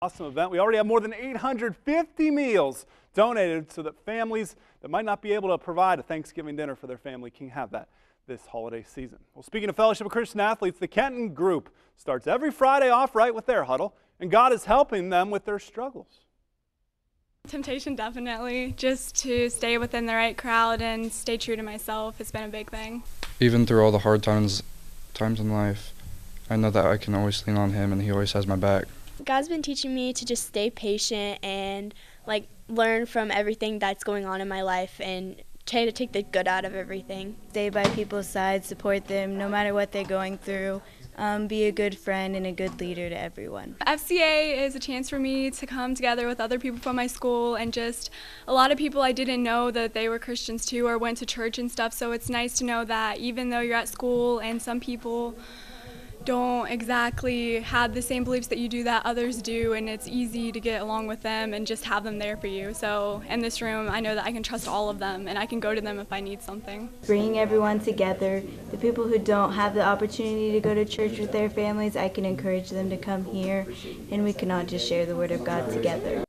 Awesome event. We already have more than 850 meals donated so that families that might not be able to provide a Thanksgiving dinner for their family can have that this holiday season. Well, speaking of Fellowship of Christian Athletes, the Kenton group starts every Friday off right with their huddle, and God is helping them with their struggles. Temptation, definitely. Just to stay within the right crowd and stay true to myself has been a big thing. Even through all the hard times, times in life, I know that I can always lean on Him, and He always has my back. God's been teaching me to just stay patient and like learn from everything that's going on in my life and try to take the good out of everything. Stay by people's side, support them no matter what they're going through. Um, be a good friend and a good leader to everyone. FCA is a chance for me to come together with other people from my school and just a lot of people I didn't know that they were Christians too or went to church and stuff. So it's nice to know that even though you're at school and some people don't exactly have the same beliefs that you do that others do and it's easy to get along with them and just have them there for you. So in this room i know that i can trust all of them and i can go to them if i need something. Bringing everyone together. The people who don't have the opportunity to go to church with their families i can encourage them to come here and we can all just share the word of god together